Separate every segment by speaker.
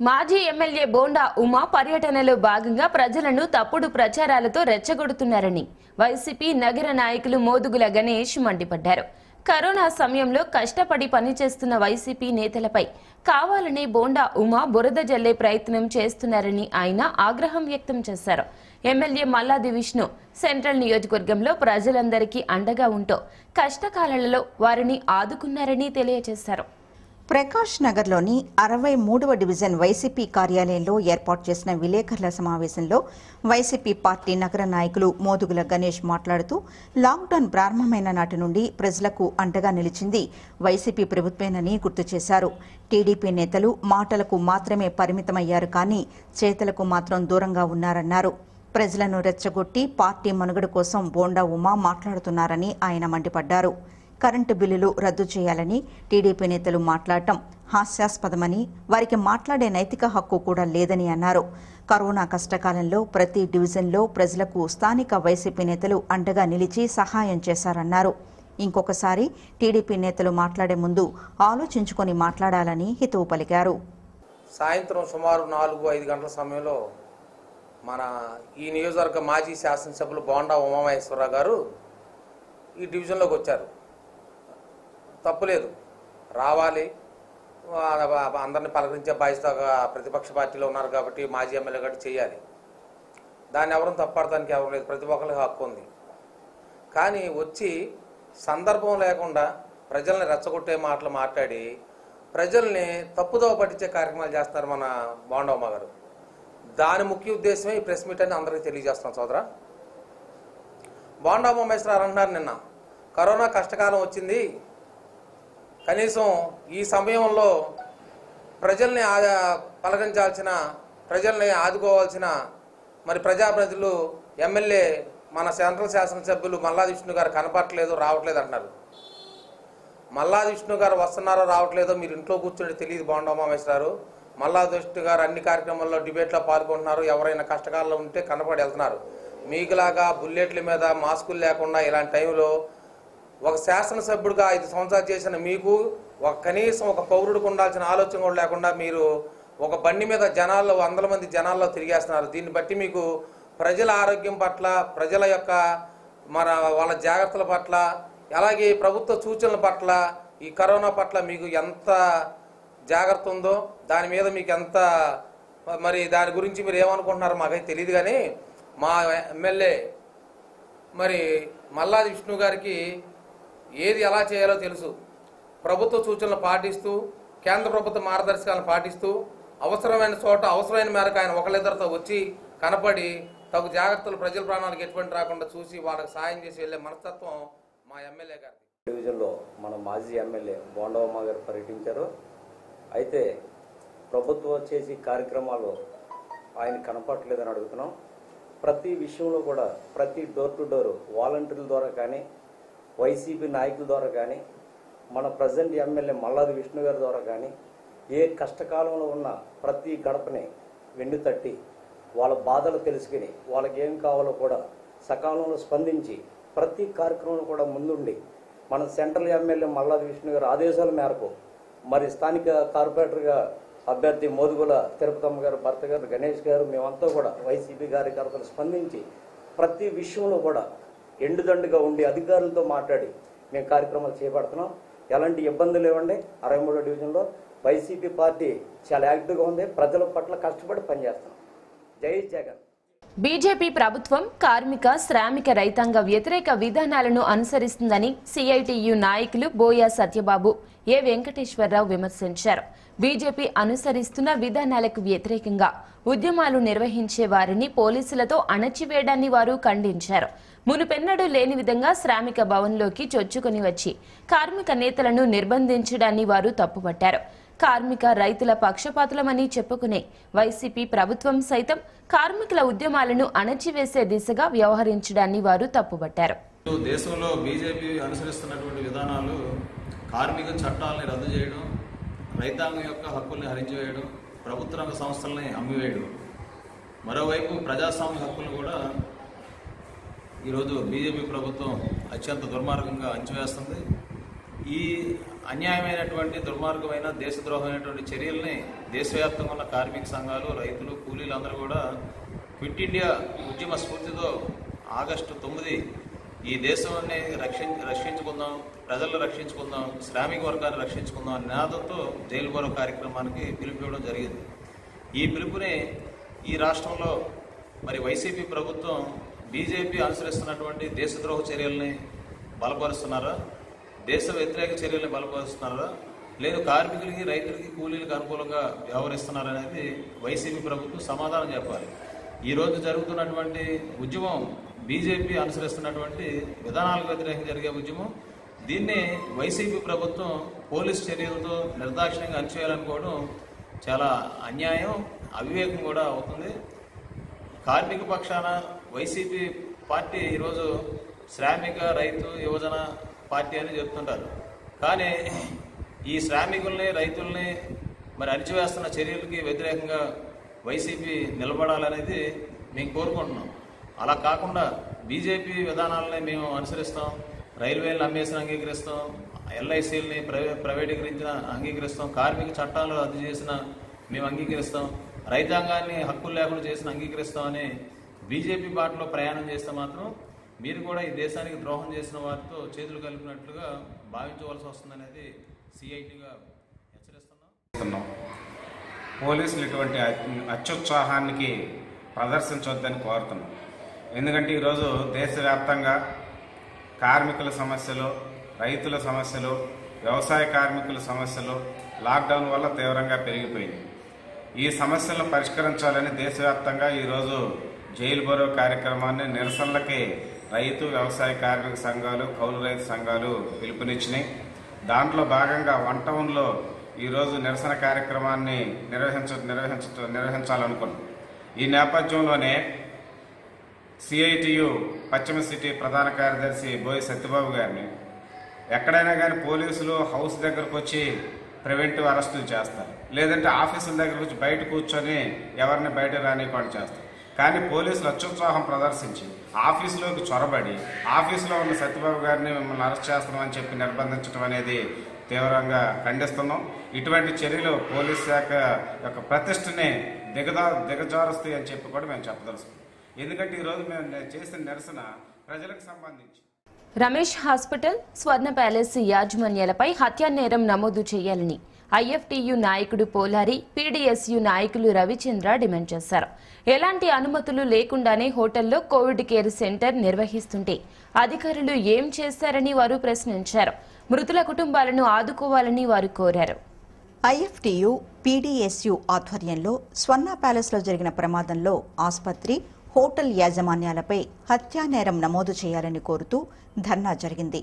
Speaker 1: మాజీ ఎమ్మెల్యే బోండా ఉమా పర్యటనలో భాగంగా ప్రజలను తప్పుడు ప్రచారాలతో రెచ్చగొడుతున్నారని వైసీపీ నగర నాయకులు మోదుగుల గణేష్ మండిపడ్డారు. కరోనా సమయంలో కష్టపడి పనిచేస్తున్న వైసీపీ నేతలపై కావాలనే బోండా ఉమా బురద జల్లే ప్రయత్నం చేస్తున్నారని ఆయన ఆగ్రహం వ్యక్తం చేశారు. ఎమ్మెల్యే మల్లాది విష్ణు సెంట్రల్ నియోజకవర్గంలో ప్రజలందరికీ అండగా ఉంటూ కష్టకాలాలలో వారిని ఆదుకున్నారని తెలియజేశారు.
Speaker 2: ప్రకాష్ నగర్లోని అరవై మూడవ డివిజన్ వైసీపీ కార్యాలయంలో ఏర్పాటు చేసిన విలేకరుల సమావేశంలో వైసీపీ పార్టీ నగర నాయకులు మోదుగుల గణేష్ మాట్లాడుతూ లాక్డౌన్ ప్రారంభమైన నాటి నుండి ప్రజలకు అండగా నిలిచింది వైసీపీ ప్రభుత్వేనని గుర్తు చేశారు. టీడీపీ నేతలు మాటలకు మాత్రమే పరిమితమయ్యారు కానీ చేతలకు మాత్రం దూరంగా ఉన్నారన్నారు. ప్రజలను రెచ్చగొట్టి పార్టీ మనుగడ కోసం బోండా ఉమా మాట్లాడుతున్నారని ఆయన మండిపడ్డారు. కరెంటు బిల్లులు రద్దు చేయాలని టీడీపీ నేతలు మాట్లాడటం హాస్యాస్పదమని వారికి మాట్లాడే నైతిక హక్కు కూడా లేదని అన్నారు. కరోనా కష్టకాలంలో ప్రతి డివిజన్లో ప్రజలకు స్థానిక వైసీపీ నేతలు అండగా నిలిచి సహాయం చేశారన్నారు. ఇంకొకసారి టీడీపీ నేతలు మాట్లాడే ముందు ఆలోచించుకొని మాట్లాడాలని హితవు పలికారు.
Speaker 3: సాయంత్రం సుమారు నాలుగు ఐదు గంటల సమయంలో మన ఈ నియోజకవర్గ మాజీ శాసనసభ్యులు బోండా ఉమామహేశ్వరరావు గారు ఈ డివిజన్లోకి వచ్చారు. తప్పులేదు. రావాలి. అందరిని పలకరించే బాధ్యత ప్రతిపక్ష పార్టీలో ఉన్నారు కాబట్టి మాజీ ఎమ్మెల్యే గారు చేయాలి. దాన్ని ఎవరూ తప్పడటానికి ఎవరు లేదు. ప్రతి ఒక్కరికి హక్కు ఉంది. కానీ వచ్చి సందర్భం లేకుండా ప్రజల్ని రెచ్చగొట్టే మాటలు మాట్లాడి ప్రజల్ని తప్పుదోవ పట్టించే కార్యక్రమాలు చేస్తున్నారు మన బాండవమ్మ గారు. దాని ముఖ్య ఉద్దేశమే ఈ ప్రెస్ మీట్ అని అందరికీ తెలియజేస్తున్నాం సోదరా. బాండవమ్మ మేస్టర్ అంటున్నారు నిన్న. కరోనా కష్టకాలం వచ్చింది. కనీసం ఈ సమయంలో ప్రజల్ని ఆ- పలకరించాల్సిన ప్రజల్ని ఆదుకోవాల్సిన మరి ప్రజాప్రతినిధులు ఎమ్మెల్యే మన సెంట్రల్ శాసనసభ్యులు మల్లాది విష్ణు గారు కనపడట్లేదు రావట్లేదు అంటున్నారు. మల్లాది విష్ణు గారు వస్తున్నారో రావట్లేదో మీరు ఇంట్లో కూర్చుంటే తెలియదు బాగుండమామేశ్వరారు మల్లాది విష్ణు గారు అన్ని కార్యక్రమాల్లో డిబేట్లో పాల్గొంటున్నారు ఎవరైనా కష్టకాలంలో ఉంటే కనపడి వెళ్తున్నారు. మీకులాగా బుల్లెట్ల మీద మాస్కులు లేకుండా ఇలాంటి టైంలో ఒక శాసనసభ్యుడిగా ఐదు సంవత్సరాలు చేసిన మీకు ఒక కనీసం ఒక పౌరుడికి ఉండాల్సిన ఆలోచన కూడా లేకుండా మీరు ఒక బండి మీద జనాల్లో వందల మంది జనాల్లో తిరిగేస్తున్నారు. దీన్ని బట్టి మీకు ప్రజల ఆరోగ్యం పట్ల ప్రజల యొక్క మన వాళ్ళ జాగ్రత్తల పట్ల అలాగే ప్రభుత్వ సూచనల పట్ల ఈ కరోనా పట్ల మీకు ఎంత జాగ్రత్త ఉందో దాని మీద మీకు ఎంత మరి దాని గురించి మీరు ఏమనుకుంటున్నారో మాకైతే తెలియదు కానీ మా ఎమ్మెల్యే మరి మల్లాది విష్ణు గారికి ఏది ఎలా చేయాలో తెలుసు. ప్రభుత్వ సూచనలు పాటిస్తూ కేంద్ర ప్రభుత్వ మార్గదర్శకాలను పాటిస్తూ అవసరమైన చోట అవసరమైన మేరకు ఆయన ఒకళ్ళిద్దరితో వచ్చి కనపడి తగు జాగ్రత్తలు ప్రజల ప్రాణాలకు ఎటువంటి రాకుండా చూసి వాళ్ళకి సాయం చేసి వెళ్ళే మనస్తత్వం మా ఎమ్మెల్యే గారి
Speaker 4: డివిజన్లో మన మాజీ ఎమ్మెల్యే బోండవమ్మ గారు పర్యటించారు. అయితే ప్రభుత్వం చేసే కార్యక్రమాలు ఆయన కనపడలేదని అడుగుతున్నాం. ప్రతి విషయంలో కూడా ప్రతి డోర్ టు డోర్ వాలంటీర్ల ద్వారా కానీ వైసీపీ నాయకుల ద్వారా కానీ మన ప్రజెంట్ ఎమ్మెల్యే మల్లాది విష్ణు గారి ద్వారా కానీ ఏ కష్టకాలంలో ఉన్న ప్రతి గడపని వెండి తట్టి వాళ్ళ బాధలు తెలుసుకుని వాళ్ళకి ఏం కావాలో కూడా సకాలంలో స్పందించి ప్రతి కార్యక్రమంలో కూడా ముందుండి మన సెంట్రల్ ఎమ్మెల్యే మల్లాది విష్ణు గారి ఆదేశాల మేరకు మరి స్థానిక కార్పొరేటర్గా అభ్యర్థి మోదుగుల తిరుపతమ్మ గారు భర్త గారు గణేష్ గారు మేమంతా కూడా వైసీపీ కార్యకర్తలు స్పందించి ప్రతి విషయంలో కూడా ఎండుదండుగా ఉండి అధికారులతో మాట్లాడి మేము కార్యక్రమాలు చేపడుతున్నాం. ఎలాంటి ఇబ్బందులు ఇవ్వండి అరవై మూడో డివిజన్లో వైసీపీ పార్టీ చాలా యాక్టివ్గా ఉంది. ప్రజల పట్ల కష్టపడి పనిచేస్తున్నాం. జై జగన్.
Speaker 1: బీజేపీ ప్రభుత్వం కార్మిక శ్రామిక రైతాంగ వ్యతిరేక విధానాలను అనుసరిస్తుందని సిఐటియు నాయకులు బోయా సత్యబాబు ఏ వెంకటేశ్వరరావు విమర్శించారు? బీజేపీ అనుసరిస్తున్న విధానాలకు వ్యతిరేకంగా ఉద్యమాలు నిర్వహించే వారిని పోలీసులతో అణచివేయడాన్ని వారు ఖండించారు. మునుపెన్నడూ లేని విధంగా శ్రామిక భవన్లోకి చొచ్చుకొని వచ్చి కార్మిక నేతలను నిర్బంధించడాన్ని వారు తప్పుపట్టారు. కార్మిక రైతుల పక్షపాతులమని చెప్పుకునే వైసీపీ ప్రభుత్వం సైతం కార్మికుల ఉద్యమాలను అణచివేసే దిశగా వ్యవహరించడాన్ని వారు తప్పుపట్టారు.
Speaker 5: దేశంలో బీజేపీ అనుసరిస్తున్నటువంటి విధానాలు కార్మిక చట్టాలని రద్దు చేయడం రైతాంగం యొక్క హక్కుల్ని హరించివేయడం ప్రభుత్వ రంగ సంస్థల్ని అమ్మివేయడం. మరోవైపు ప్రజాస్వామ్య హక్కులు కూడా ఈరోజు బీజేపీ ప్రభుత్వం అత్యంత దుర్మార్గంగా అంచివేస్తుంది ఈ అన్యాయమైనటువంటి దుర్మార్గమైన దేశద్రోహమైనటువంటి చర్యల్ని దేశవ్యాప్తంగా ఉన్న కార్మిక సంఘాలు రైతులు కూలీలు అందరూ కూడా క్విట్ ఇండియా ఉద్యమ స్ఫూర్తితో ఆగస్టు తొమ్మిది ఈ దేశాన్ని రక్షి రక్షించుకుందాం ప్రజలను రక్షించుకుందాం శ్రామిక వర్గాన్ని రక్షించుకుందాం అనే నినాదంతో జైలు గౌరవ కార్యక్రమానికి పిలుపునివ్వడం జరిగింది. ఈ పిలుపుని ఈ రాష్ట్రంలో మరి వైసీపీ ప్రభుత్వం బీజేపీ అనుసరిస్తున్నటువంటి దేశద్రోహ చర్యల్ని బలపరుస్తున్నారా? దేశ వ్యతిరేక చర్యల్ని బలపరుస్తున్నారా? లేదు కార్మికులకి రైతులకి కూలీలకు అనుకూలంగా వ్యవహరిస్తున్నారనేది వైసీపీ ప్రభుత్వం సమాధానం చెప్పాలి. ఈ రోజు జరుగుతున్నటువంటి ఉద్యమం బీజేపీ అనుసరిస్తున్నటువంటి విధానాలకు వ్యతిరేకంగా జరిగే ఉద్యమం. దీన్ని వైసీపీ ప్రభుత్వం పోలీస్ చర్యలతో నిర్దాక్షిణ్యంగా అణచివేయాలనుకోవడం చాలా అన్యాయం అవివేకం కూడా అవుతుంది. కార్మిక పక్షాన వైసీపీ పార్టీ ఈరోజు శ్రామిక రైతు యువజన పార్టీ అని చెప్తుంటారు. కానీ ఈ శ్రామికుల్ని రైతుల్ని మరి అణిచివేస్తున్న చర్యలకి వ్యతిరేకంగా వైసీపీ నిలబడాలనేది మేము కోరుకుంటున్నాం. అలా కాకుండా బీజేపీ విధానాలని మేము అనుసరిస్తాం రైల్వేలను అమ్మేసిన అంగీకరిస్తాం ఎల్ఐసీలని ప్రైవే ప్రైవేటీకరించిన అంగీకరిస్తాం కార్మిక చట్టాలు రద్దు చేసిన మేము అంగీకరిస్తాం రైతాంగాన్ని హక్కులు లేకుండా చేసిన అంగీకరిస్తామని బీజేపీ బాటలో ప్రయాణం చేస్తే మాత్రం మీరు కూడా ఈ దేశానికి ద్రోహం చేసిన వారితో చేతులు కలిపినట్లుగా భావించవలసి వస్తుందనేది సిఐటిగా హెచ్చరిస్తున్నాం.
Speaker 6: పోలీసులు ఇటువంటి అత్యుత్సాహానికి ప్రదర్శించొద్దని కోరుతున్నాం. ఎందుకంటే ఈరోజు దేశవ్యాప్తంగా కార్మికుల సమస్యలు రైతుల సమస్యలు వ్యవసాయ కార్మికుల సమస్యలు లాక్డౌన్ వల్ల తీవ్రంగా పెరిగిపోయింది. ఈ సమస్యలను పరిష్కరించాలని దేశవ్యాప్తంగా ఈరోజు జైలు బరో కార్యక్రమాన్ని నిరసనలకి రైతు వ్యవసాయ కార్మిక సంఘాలు కౌలు రైతు సంఘాలు పిలుపునిచ్చినాయి. దాంట్లో భాగంగా వన్ టౌన్లో ఈరోజు నిరసన కార్యక్రమాన్ని నిర్వహించ నిర్వహించ నిర్వహించాలనుకున్నాం. ఈ నేపథ్యంలోనే సిఐటియు పశ్చిమ సిటీ ప్రధాన కార్యదర్శి బోయి సత్యబాబు గారిని. ఎక్కడైనా కానీ పోలీసులు హౌస్ దగ్గరకు వచ్చి ప్రివెంటివ్ అరెస్టులు చేస్తారు. లేదంటే ఆఫీసుల దగ్గరకు వచ్చి బయట కూర్చొని ఎవరిని బయట రానివ్వకుండా చేస్తారు. కానీ పోలీసులు అత్యుత్సాహం ప్రదర్శించి ఆఫీసులోకి చొరబడి ఆఫీసులో ఉన్న సత్యబాబు గారిని మిమ్మల్ని అరెస్ట్ చేస్తున్నామని చెప్పి నిర్బంధించడం అనేది తీవ్రంగా ఖండిస్తున్నాం. ఇటువంటి చర్యలు పోలీస్ శాఖ యొక్క ప్రతిష్టని దిగదా దిగజారుస్తాయి అని చెప్పి కూడా మేము చెప్పదలుచుకున్నాం. ఎందుకంటే ఈరోజు మేము చేసిన నిరసన ప్రజలకు సంబంధించి.
Speaker 1: రమేష్ హాస్పిటల్ స్వర్ణ ప్యాలెస్ యాజమాన్యాలపై హత్యా నేరం నమోదు చేయాలని ఐఎఫ్టియు నాయకుడు పోలారి పీడీఎస్యు నాయకులు రవిచంద్ర డిమాండ్ చేశారు. ఎలాంటి అనుమతులు లేకుండానే హోటల్లో కోవిడ్ కేర్ సెంటర్ నిర్వహిస్తుంటే అధికారులు ఏం చేశారని వారు ప్రశ్నించారు. మృతుల కుటుంబాలను ఆదుకోవాలని వారు కోరారు.
Speaker 2: ఐఎఫ్టియు పీడీఎస్యు ఆధ్వర్యంలో స్వర్ణ ప్యాలెస్లో జరిగిన ప్రమాదంలో ఆసుపత్రి హోటల్ యాజమాన్యాలపై హత్యానేరం నమోదు చేయాలని కోరుతూ ధర్నా జరిగింది.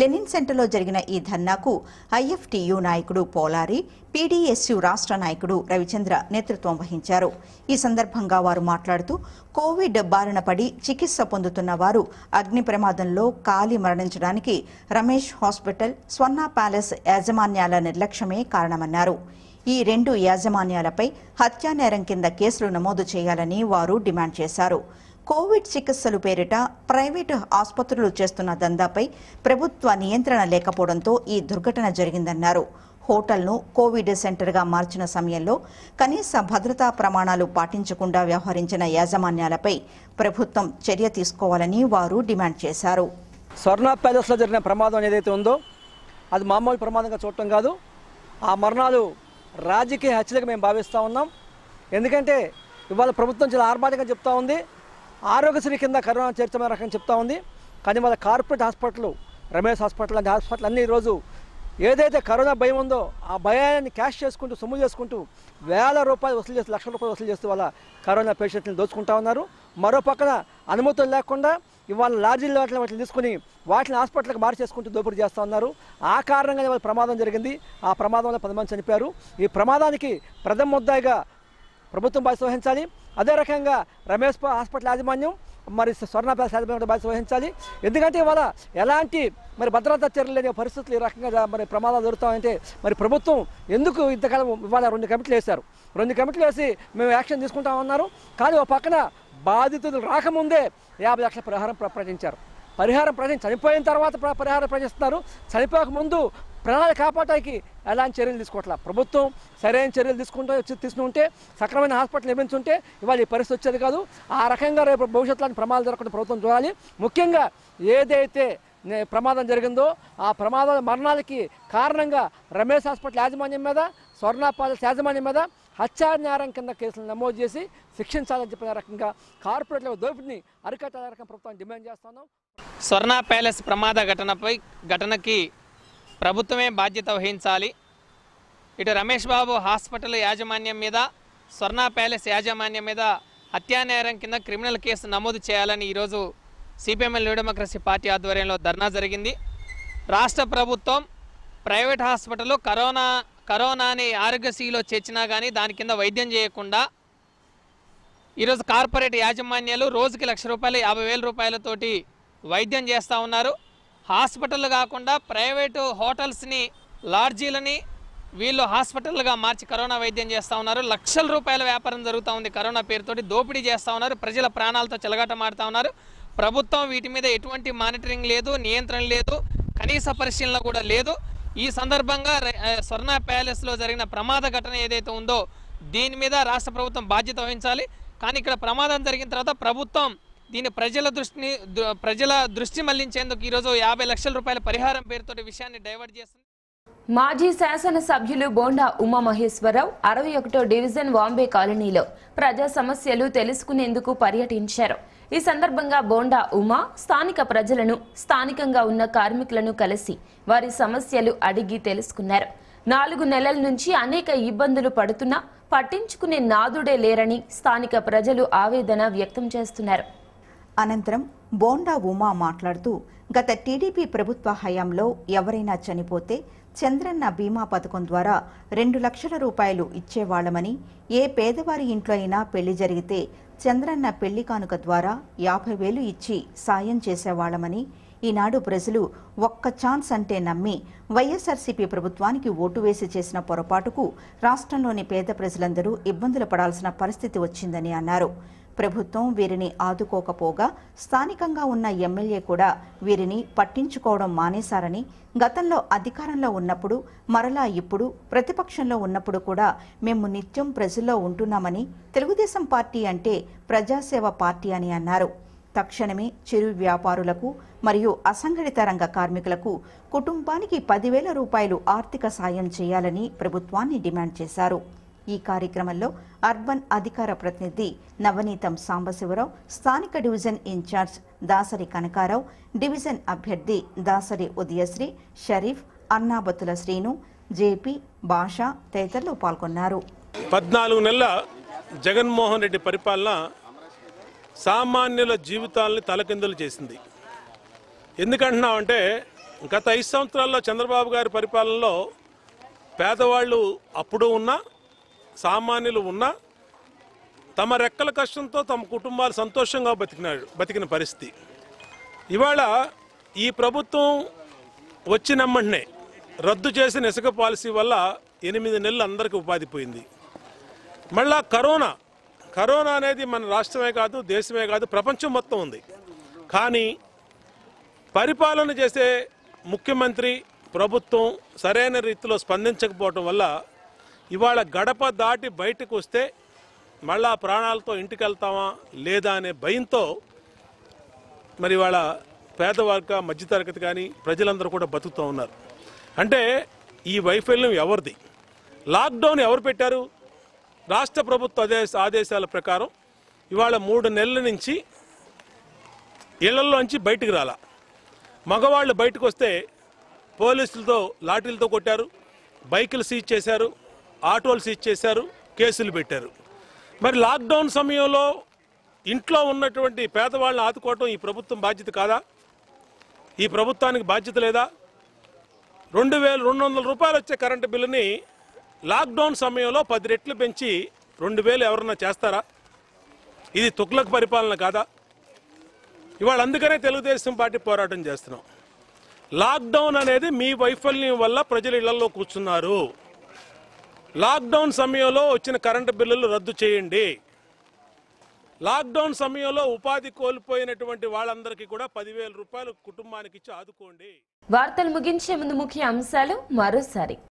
Speaker 2: లెనిన్ సెంటర్లో జరిగిన ఈ ధర్నాకు ఐఎఫ్టియు నాయకుడు పోలారి పీడీఎస్యు రాష్ట్ర నాయకుడు రవిచంద్ర నేతృత్వం వహించారు. ఈ సందర్భంగా వారు మాట్లాడుతూ కోవిడ్ బారిన పడి చికిత్స పొందుతున్న వారు అగ్ని ప్రమాదంలో కాలి మరణించడానికి రమేష్ హాస్పిటల్ స్వర్ణ ప్యాలెస్ యాజమాన్యాల నిర్లక్ష్యమే కారణమన్నారు. ఈ రెండు యాజమాన్యాలపై హత్యానేరం కింద కేసులు నమోదు చేయాలని వారు డిమాండ్ చేశారు. కోవిడ్ చికిత్సలు పేరిట ప్రైవేటు ఆసుపత్రులు చేస్తున్న దందాపై ప్రభుత్వ నియంత్రణ లేకపోవడంతో ఈ దుర్ఘటన జరిగిందన్నారు. హోటల్ను కోవిడ్ సెంటర్గా మార్చిన సమయంలో కనీస భద్రతా ప్రమాణాలు పాటించకుండా వ్యవహరించిన యాజమాన్యాలపై ప్రభుత్వం చర్య తీసుకోవాలని వారు డిమాండ్ చేశారు.
Speaker 7: స్వర్ణ ప్యాలెస్లో జరిగిన ప్రమాదం ఏదైతే ఉందో అది మామూలు ప్రమాదంగా చూడటం కాదు. ఆ మరణాలు రాజకీయ హత్యలుగా మేము భావిస్తూ ఉన్నాం. ఎందుకంటే ఇవాళ ప్రభుత్వం చాలా ఆర్భాటంగా చెప్తా ఉంది. ఆరోగ్యశ్రీ కింద కరోనా చేర్చమనే రకంగా చెప్తా ఉంది. కానీ వాళ్ళ కార్పొరేట్ హాస్పిటల్ రమేష్ హాస్పిటల్ లాంటి హాస్పిటల్ అన్ని ఈరోజు ఏదైతే కరోనా భయం ఉందో ఆ భయాన్ని క్యాష్ చేసుకుంటూ సొమ్ము చేసుకుంటూ వేల రూపాయలు వసూలు చేస్తూ లక్షల రూపాయలు వసూలు చేస్తూ వాళ్ళ కరోనా పేషెంట్ని దోచుకుంటా ఉన్నారు. మరో పక్కన అనుమతులు లేకుండా ఇవాళ లాడ్జీలు వాటిని వాటిని తీసుకుని వాటిని హాస్పిటల్కి మార్చేసుకుంటూ దోపిడీ చేస్తూ ఉన్నారు. ఆ కారణంగానే వాళ్ళ ప్రమాదం జరిగింది. ఆ ప్రమాదంలో పది మంది చనిపోయారు. ఈ ప్రమాదానికి ప్రథమ ముద్దాయిగా ప్రభుత్వం బాధ్యత వహించాలి అదే రకంగా రమేష్ పా- హాస్పిటల్ యాజమాన్యం మరి స్వర్ణ ప్యాలెస్ యాజమాన్యం బాధ్యత వహించాలి ఎందుకంటే ఇవాళ ఎలాంటి మరి భద్రతా చర్యలు లేని పరిస్థితులు ఈ రకంగా మరి ప్రమాదాలు జరుగుతామంటే మరి ప్రభుత్వం ఎందుకు ఇంతకాలం ఇవాళ రెండు కమిటీలు వేశారు? రెండు కమిటీలు వేసి మేము యాక్షన్ తీసుకుంటామన్నారు కానీ ఒక పక్కన బాధితులు రాకముందే యాభై లక్షల పరిహారం ప్ర- ప్రకటించారు. పరిహారం ప్రకటించి చనిపోయిన తర్వాత ప్ర- పరిహారం ప్రకటిస్తున్నారు. చనిపోక ముందు ప్రాణాలు కాపాడటానికి ఎలాంటి చర్యలు తీసుకోవట్లా? ప్రభుత్వం సరైన చర్యలు తీసుకుంటే వచ్చి తీసుకుంటే సక్రమైన హాస్పిటల్ నిర్మించుంటే ఇవాళ ఈ పరిస్థితి వచ్చేది కాదు. ఆ రకంగా రేపు భవిష్యత్తులో ప్రమాదాలు జరగకుండా ప్రభుత్వం చూడాలి. ముఖ్యంగా ఏదైతే ప్రమాదం జరిగిందో ఆ ప్రమాద మరణాలకి కారణంగా రమేష్ హాస్పిటల్ యాజమాన్యం మీద స్వర్ణ ప్యాలెస్ యాజమాన్యం మీద హత్యా కింద కేసులు నమోదు చేసి శిక్షించాలని చెప్పిన రకంగా కార్పొరేట్ల దోపిడిని అరికట్టాల రకం ప్రభుత్వం డిమాండ్ చేస్తున్నాం
Speaker 8: స్వర్ణ ప్యాలెస్ ప్రమాద ఘటనపై ఘటనకి ప్రభుత్వమే బాధ్యత వహించాలి. ఇటు రమేష్ బాబు హాస్పిటల్ యాజమాన్యం మీద స్వర్ణ ప్యాలెస్ యాజమాన్యం మీద హత్యానేరం కింద క్రిమినల్ కేసు నమోదు చేయాలని ఈరోజు సిపిఎంఎల్ న్యూ డెమోక్రసీ పార్టీ ఆధ్వర్యంలో ధర్నా జరిగింది. రాష్ట్ర ప్రభుత్వం ప్రైవేట్ హాస్పిటల్లో కరోనా కరోనాని ఆరోగ్యశ్రీలో చేర్చినా కానీ దాని కింద వైద్యం చేయకుండా ఈరోజు కార్పొరేట్ యాజమాన్యాలు రోజుకి లక్ష రూపాయలు యాభై వేల రూపాయలతోటి వైద్యం చేస్తూ ఉన్నారు. హాస్పిటల్ కాకుండా ప్రైవేటు హోటల్స్ని లాడ్జీలని వీళ్ళు హాస్పిటల్గా మార్చి కరోనా వైద్యం చేస్తూ ఉన్నారు. లక్షల రూపాయల వ్యాపారం జరుగుతూ ఉంది కరోనా పేరుతోటి. దోపిడీ చేస్తూ ఉన్నారు. ప్రజల ప్రాణాలతో చెలగాటమాడుతూ ఉన్నారు. ప్రభుత్వం వీటి మీద ఎటువంటి మానిటరింగ్ లేదు నియంత్రణ లేదు కనీస పరిశీలన కూడా లేదు. ఈ సందర్భంగా స్వర్ణ ప్యాలెస్లో జరిగిన ప్రమాద ఘటన ఏదైతే ఉందో దీని మీద రాష్ట్ర ప్రభుత్వం బాధ్యత వహించాలి. కానీ ఇక్కడ ప్రమాదం జరిగిన తర్వాత ప్రభుత్వం దీని ప్రజల దృష్టిని ప్రజల దృష్టి మళ్ళించేందుకు ఈరోజు యాభై లక్షల రూపాయల పరిహారం పేరుతోటి విషయాన్ని డైవర్ట్ చేస్తుంది
Speaker 1: మాజీ శాసనసభ్యులు బోండా ఉమామహేశ్వరరావు అరవై ఒకటో డివిజన్ వాంబే కాలనీలో ప్రజా సమస్యలు తెలుసుకునేందుకు పర్యటించారు. ఈ సందర్భంగా బోండా ఉమా స్థానిక ప్రజలను స్థానికంగా ఉన్న కార్మికులను కలిసి వారి సమస్యలు అడిగి తెలుసుకున్నారు. నాలుగు నెలల నుంచి అనేక ఇబ్బందులు పడుతున్నా పట్టించుకునే నాదుడే లేరని స్థానిక ప్రజలు ఆవేదన వ్యక్తం చేస్తున్నారు.
Speaker 2: అనంతరం బోండా ఉమా మాట్లాడుతూ గత టీడీపీ ప్రభుత్వ హయాంలో ఎవరైనా చనిపోతే చంద్రన్న బీమా పథకం ద్వారా రెండు లక్షల రూపాయలు ఇచ్చేవాళ్ళమని ఏ పేదవారి ఇంట్లో అయినా పెళ్ళి జరిగితే చంద్రన్న పెళ్ళి కానుక ద్వారా యాభై వేలు ఇచ్చి సాయం చేసేవాళ్ళమని ఈనాడు ప్రజలు ఒక్క ఛాన్స్ అంటే నమ్మి వైఎస్ఆర్సీపీ ప్రభుత్వానికి ఓటు వేసి చేసిన పొరపాటుకు రాష్ట్రంలోని పేద ప్రజలందరూ ఇబ్బందులు పడాల్సిన పరిస్థితి వచ్చిందని అన్నారు. ప్రభుత్వం వీరిని ఆదుకోకపోగా స్థానికంగా ఉన్న ఎమ్మెల్యే కూడా వీరిని పట్టించుకోవడం మానేశారని గతంలో అధికారంలో ఉన్నప్పుడు మరలా ఇప్పుడు ప్రతిపక్షంలో ఉన్నప్పుడు కూడా మేము నిత్యం ప్రజల్లో ఉంటున్నామని తెలుగుదేశం పార్టీ అంటే ప్రజాసేవ పార్టీ అని అన్నారు. తక్షణమే చిరు వ్యాపారులకు మరియు అసంఘటిత రంగ కార్మికులకు కుటుంబానికి పదివేల రూపాయలు ఆర్థిక సాయం చేయాలని ప్రభుత్వాన్ని డిమాండ్ చేశారు. ఈ కార్యక్రమంలో అర్బన్ అధికార ప్రతినిధి నవనీతం సాంబశివరావు స్థానిక division in charge Dasari Kanakarao division అభ్యర్థి దాసరి ఉదయశ్రీ షరీఫ్ అన్నాబతుల శ్రీను జేపీ భాష తదితరులు పాల్గొన్నారు.
Speaker 9: పద్నాలుగు నెలల జగన్మోహన్ రెడ్డి పరిపాలన సామాన్యుల జీవితాలని తలకిందులు చేసింది. ఎందుకంటున్నామంటే గత ఐదు సంవత్సరాల్లో చంద్రబాబు గారి పరిపాలనలో పేదవాళ్ళు అప్పుడు ఉన్నా సామాన్యులు ఉన్నా తమ రెక్కల కష్టంతో తమ కుటుంబాలు సంతోషంగా బతికినాడు బతికిన పరిస్థితి. ఇవాళ ఈ ప్రభుత్వం వచ్చినమ్మటనే రద్దు చేసిన ఇసుక పాలసీ వల్ల ఎనిమిది నెలలు అందరికీ ఉపాధి పోయింది. మళ్ళా కరోనా కరోనా అనేది మన రాష్ట్రమే కాదు దేశమే కాదు ప్రపంచం మొత్తం ఉంది. కానీ పరిపాలన చేసే ముఖ్యమంత్రి ప్రభుత్వం సరైన రీతిలో స్పందించకపోవటం వల్ల ఇవాళ గడప దాటి బయటకు వస్తే మళ్ళా ప్రాణాలతో ఇంటికి వెళ్తామా లేదా అనే భయంతో మరి ఇవాళ పేదవర్గ మధ్యతరగతి కానీ ప్రజలందరూ కూడా బతుకుతూ ఉన్నారు. అంటే ఈ వైఫల్యం ఎవరిది? లాక్డౌన్ ఎవరు పెట్టారు? రాష్ట్ర ప్రభుత్వ ఆదేశాల ప్రకారం ఇవాళ మూడు నెలల నుంచి ఇళ్ళలోంచి బయటికి రాలా. మగవాళ్ళు బయటకు వస్తే పోలీసులతో లాఠీలతో కొట్టారు. బైకులు సీజ్ చేశారు. ఆటోలు సీజ్ చేశారు కేసులు పెట్టారు. మరి లాక్డౌన్ సమయంలో ఇంట్లో ఉన్నటువంటి పేదవాళ్ళని ఆదుకోవటం ఈ ప్రభుత్వం బాధ్యత కాదా? ఈ ప్రభుత్వానికి బాధ్యత లేదా? రెండు వేల రెండు వందల రూపాయలు వచ్చే కరెంటు బిల్లుని లాక్డౌన్ సమయంలో పది రెట్లు పెంచి రెండు వేలు ఎవరన్నా చేస్తారా? ఇది తుక్లక్ పరిపాలన కాదా? ఇవాళ అందుకనే తెలుగుదేశం పార్టీ పోరాటం చేస్తున్నాం. లాక్డౌన్ అనేది మీ వైఫల్యం వల్ల ప్రజలు ఇళ్ళలో కూర్చున్నారు. లాక్డౌన్ సమయంలో వచ్చిన కరెంటు బిల్లులు రద్దు చేయండి. లాక్డౌన్ సమయంలో ఉపాధి కోల్పోయినటువంటి వాళ్ళందరికీ కూడా పదివేల రూపాయలు కుటుంబానికి ఇచ్చి ఆదుకోండి.
Speaker 1: వార్తలు ముగించే ముందు ముఖ్య అంశాలు మరోసారి.